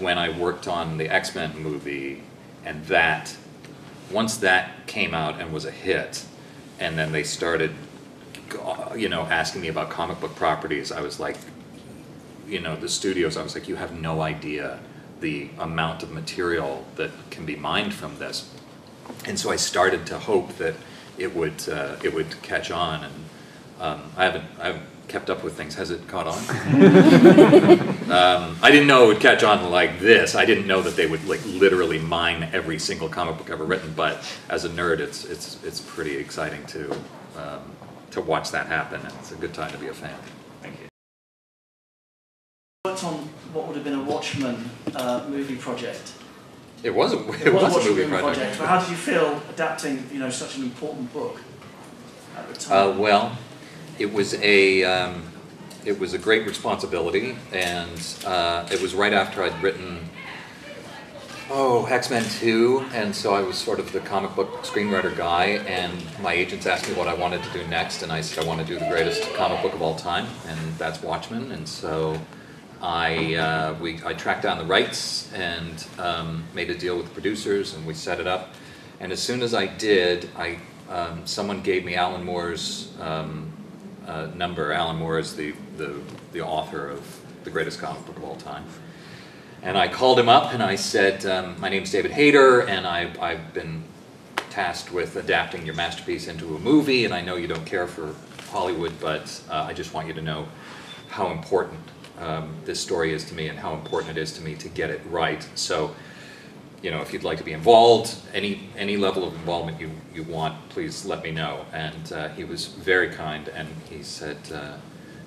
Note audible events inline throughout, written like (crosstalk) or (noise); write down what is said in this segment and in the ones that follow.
when I worked on the X Men movie, and that once that came out and was a hit, and then they started, you know, asking me about comic book properties, I was like, you know, the studios, I was like, you have no idea the amount of material that can be mined from this. And so I started to hope that it would uh, it would catch on, and um, I haven't I haven't kept up with things. Has it caught on? (laughs) um, I didn't know it would catch on like this. I didn't know that they would like literally mine every single comic book ever written. But as a nerd, it's it's it's pretty exciting to um, to watch that happen, and it's a good time to be a fan. Thank you. worked on what would have been a Watchmen uh, movie project. It was a, it was a Watchmen movie project. But how did you feel adapting, you know, such an important book at the Uh, time? well, it was a um, it was a great responsibility, and uh, it was right after I'd written oh X Men two, and so I was sort of the comic book screenwriter guy, and my agents asked me what I wanted to do next, and I said I want to do the greatest comic book of all time, and that's Watchmen, and so. I, uh, we, I tracked down the rights and um, made a deal with the producers and we set it up. And as soon as I did, I, um, someone gave me Alan Moore's um, uh, number. Alan Moore is the, the, the author of the greatest comic book of all time. And I called him up and I said, um, My name's David Hayter, and I, I've been tasked with adapting your masterpiece into a movie, and I know you don't care for Hollywood, but uh, I just want you to know how important um, this story is to me and how important it is to me to get it right. So, you know, if you'd like to be involved, any any level of involvement you, you want, please let me know. And uh, he was very kind, and he said, uh,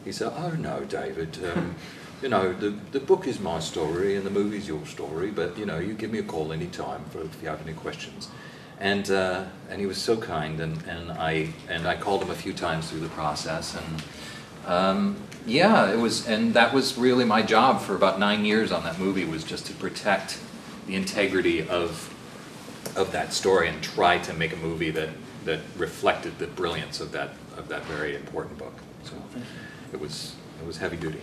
he said, oh no, David, um, (laughs) you know, the the book is my story and the movie's your story, but you know, you give me a call anytime for if you have any questions. And uh, and he was so kind, and, and I and I called him a few times through the process, and um, yeah, it was, and that was really my job for about nine years on that movie was just to protect the integrity of of that story and try to make a movie that that reflected the brilliance of that of that very important book. So it was it was heavy duty.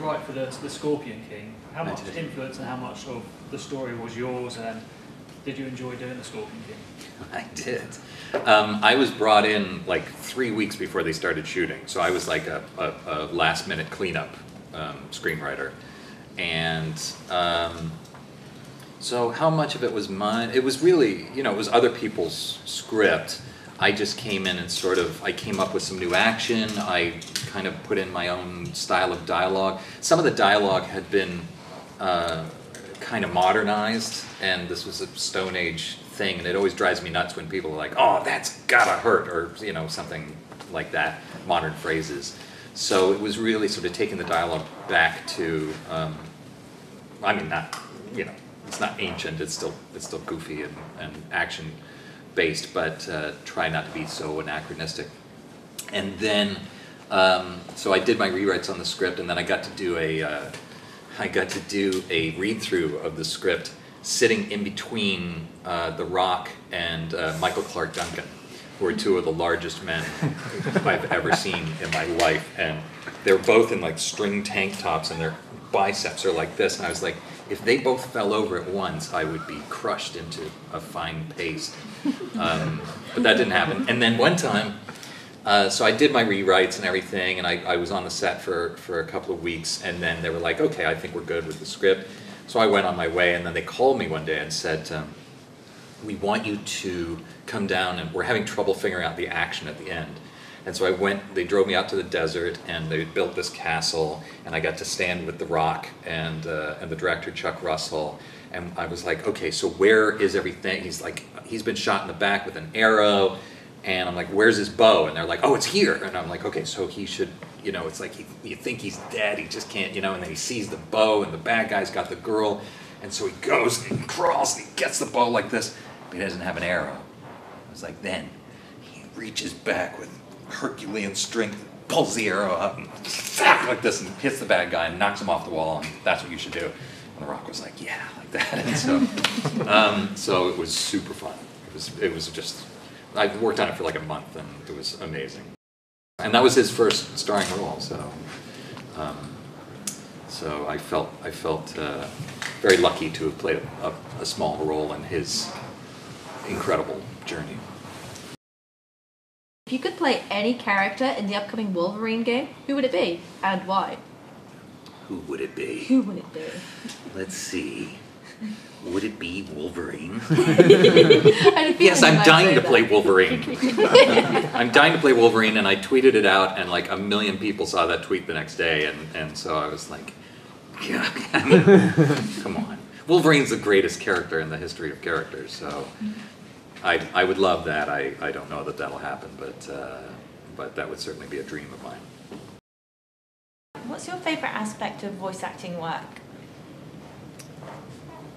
Right for the, the Scorpion King. How much influence and how much of the story was yours, and did you enjoy doing the Scorpion King? (laughs) I did. Um, I was brought in like three weeks before they started shooting, so I was like a, a, a last minute cleanup um, screenwriter. And um, so, how much of it was mine? It was really, you know, it was other people's script. I just came in and sort of, I came up with some new action. I kind of put in my own style of dialogue. Some of the dialogue had been uh, kind of modernized, and this was a Stone Age thing, and it always drives me nuts when people are like, "Oh, that's gotta hurt," or you know, something like that, modern phrases. So it was really sort of taking the dialogue back to, um, I mean, not, you know, it's not ancient. It's still it's still goofy and, and action based, but uh, try not to be so anachronistic. And then, um, so I did my rewrites on the script, and then I got to do a, uh, I got to do a read through of the script, sitting in between uh, The Rock and uh, Michael Clarke Duncan, who are two of the largest men I've ever seen in my life, and they're both in like string tank tops, and their biceps are like this, and I was like. If they both fell over at once, I would be crushed into a fine paste. Um, but that didn't happen. And then one time, uh, so I did my rewrites and everything, and I, I was on the set for, for a couple of weeks, and then they were like, okay, I think we're good with the script. So I went on my way, and then they called me one day and said, um, we want you to come down, and we're having trouble figuring out the action at the end. And so I went, they drove me out to the desert, and they built this castle, and I got to stand with The Rock and, uh, and the director, Chuck Russell. And I was like, okay, so where is everything? He's like, he's been shot in the back with an arrow. And I'm like, where's his bow? And they're like, oh, it's here. And I'm like, okay, so he should, you know, it's like he, you think he's dead, he just can't, you know, and then he sees the bow, and the bad guy's got the girl. And so he goes and crawls and he gets the bow like this, he doesn't have an arrow. I was like, then he reaches back with Herculean strength, pulls the arrow up, and like this, and hits the bad guy and knocks him off the wall, and that's what you should do. And The Rock was like, yeah, like that. (laughs) And so, um, so it was super fun. It was, it was just, I worked on it for like a month, and it was amazing. And that was his first starring role, so, um, so So I felt I felt uh, very lucky to have played a, a small role in his incredible journey. If you could play any character in the upcoming Wolverine game, who would it be and why? Who would it be? Who would it be? Let's see. Would it be Wolverine? (laughs) I had a feeling yes, I'm dying to that. play Wolverine. (laughs) I'm dying to play Wolverine, and I tweeted it out, and like a million people saw that tweet the next day, and, and so I was like, yeah, (laughs) come on. Wolverine's the greatest character in the history of characters, so I, I would love that. I, I don't know that that'll happen, but, uh, but that would certainly be a dream of mine. What's your favourite aspect of voice acting work?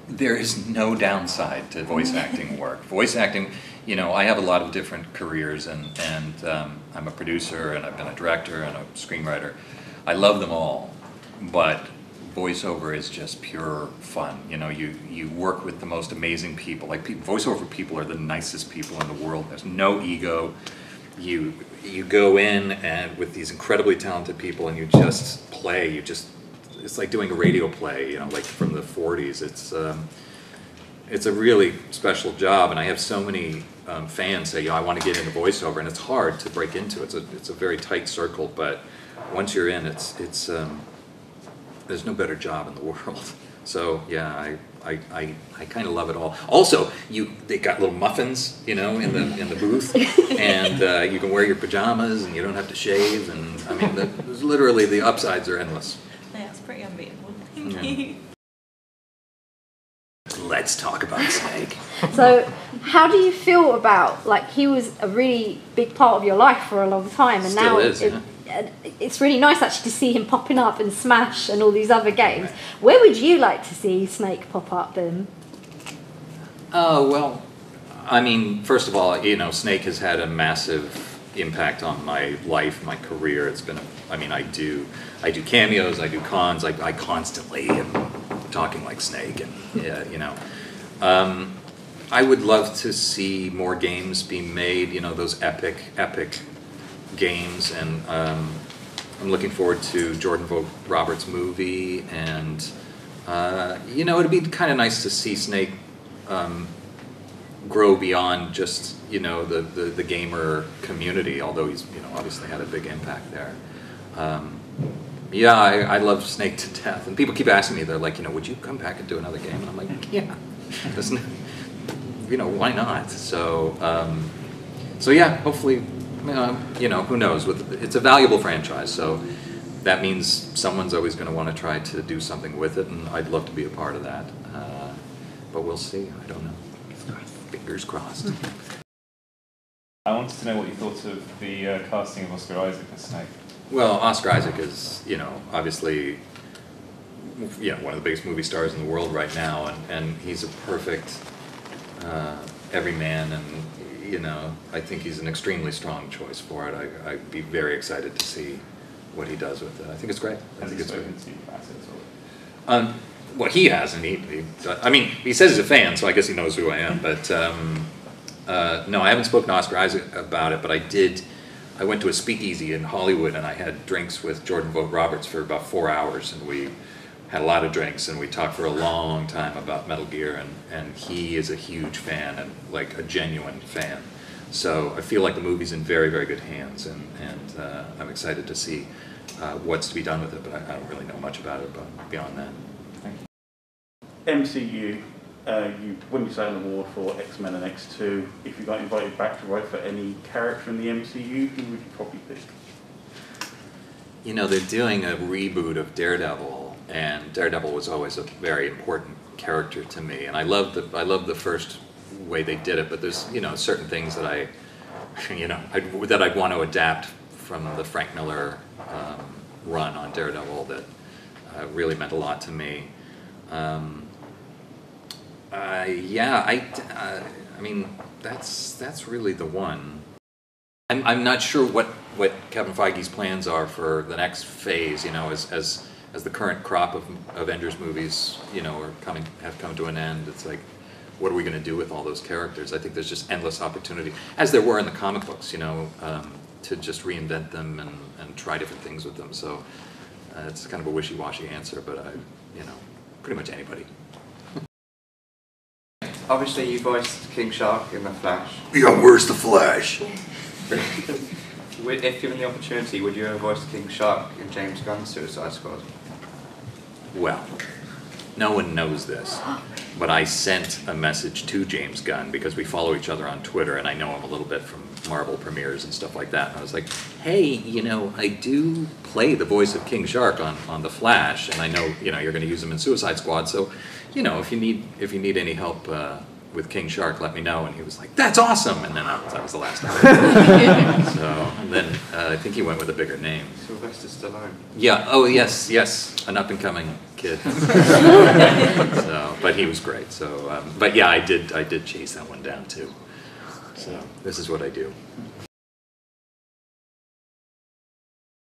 There is no downside to voice (laughs) acting work. Voice acting, you know, I have a lot of different careers, and and um, I'm a producer, and I've been a director and a screenwriter. I love them all, but voiceover is just pure fun. You know, you you work with the most amazing people. Like voiceover people are the nicest people in the world. There's no ego. You you go in and with these incredibly talented people, and you just play. You just it's like doing a radio play, you know, like from the 40s. It's um, it's a really special job, and I have so many um, fans say, "Yeah, I want to get into voiceover," and it's hard to break into. It's a it's a very tight circle, but once you're in, it's it's um, there's no better job in the (laughs) world. So yeah, I I, I, I kind of love it all. Also, you they got little muffins, you know, in the in the booth, (laughs) and uh, you can wear your pajamas, and you don't have to shave, and I mean, the, there's literally the upsides are endless. Yeah, it's pretty unbeatable. Thank you. Let's talk about Snake. So, how do you feel about like he was a really big part of your life for a long time, and Still now is, it, it- it's really nice actually to see him popping up in Smash and all these other games. Where would you like to see Snake pop up, in? Oh, well, I mean, first of all, you know, Snake has had a massive impact on my life, my career. It's been, a, I mean, I do, I do cameos, I do cons, I, I constantly am talking like Snake, and (laughs) yeah, you know, um, I would love to see more games be made. You know, those epic, epic games, and um, I'm looking forward to Jordan Vogt Roberts' movie, and uh, you know, it'd be kind of nice to see Snake um, grow beyond just you know the, the, the gamer community. Although he's you know obviously had a big impact there. Um, yeah, I, I love Snake to death, and people keep asking me. They're like, you know, would you come back and do another game? And I'm like, yeah, you know why not? So um, so yeah, hopefully, uh, you know, who knows? With it's a valuable franchise, so that means someone's always going to want to try to do something with it, and I'd love to be a part of that. Uh, but we'll see. I don't know. Fingers crossed. I wanted to know what you thought of the uh, casting of Oscar Isaac as Snake. Well, Oscar Isaac is, you know, obviously, you know, one of the biggest movie stars in the world right now, and, and he's a perfect uh, everyman, and you know, I think he's an extremely strong choice for it. I, I'd be very excited to see what he does with it. I think it's great. I Has think it's great. to you about it at all? Um, well, he hasn't. He, he, I mean, he says he's a fan, so I guess he knows who I am. But um, uh, no, I haven't spoken to Oscar Isaac about it. But I did. I went to a speakeasy in Hollywood, and I had drinks with Jordan Vogt Roberts for about four hours, and we had a lot of drinks, and we talked for a long time about Metal Gear, and and he is a huge fan and like a genuine fan. So I feel like the movie's in very, very good hands, and and uh, I'm excited to see uh, what's to be done with it. But I, I don't really know much about it, but beyond that. Thank you. MCU, uh, you won your Saturn Award for X Men and X Two. If you got invited back to write for any character in the MCU, who would you probably pick? You know, they're doing a reboot of Daredevil, and Daredevil was always a very important character to me, and I love the I love the first way they did it. But there's you know certain things that I, (laughs) you know, I'd, that I'd want to adapt from the Frank Miller um, run on Daredevil that uh, really meant a lot to me. Um, uh, yeah, I, uh, I mean, that's that's really the one. I'm, I'm not sure what, what Kevin Feige's plans are for the next phase. You know, as as as the current crop of Avengers movies, you know, are coming have come to an end. It's like, what are we going to do with all those characters? I think there's just endless opportunity, as there were in the comic books. You know, um, to just reinvent them and, and try different things with them. So. Uh, it's kind of a wishy-washy answer, but I, you know, pretty much anybody. Obviously, you voiced King Shark in The Flash. Yeah, where's the Flash? (laughs) If given the opportunity, would you have voiced King Shark in James Gunn's Suicide Squad? Well, no one knows this, but I sent a message to James Gunn because we follow each other on Twitter and I know him a little bit from Marvel premieres and stuff like that. And I was like, hey, you know, I do play the voice of King Shark on, on The Flash, and I know, you know, you're going to use him in Suicide Squad, so, you know, if you need if you need any help uh, with King Shark, let me know. And he was like, that's awesome. And then that was, that was the last time. (laughs) so and then uh, I think he went with a bigger name. Sylvester Stallone. Yeah. Oh, yes, yes. An up and coming kid. (laughs) so, but he was great. So, um, but yeah, I did. I did chase that one down too. So this is what I do.